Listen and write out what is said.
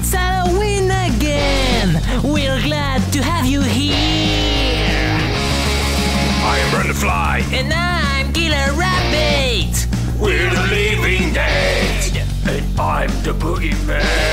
It's Halloween again! We're glad to have you here! I am Brenda Fly! And I'm Killer Rabbit! We're the Living Dead! And I'm the Boogeyman!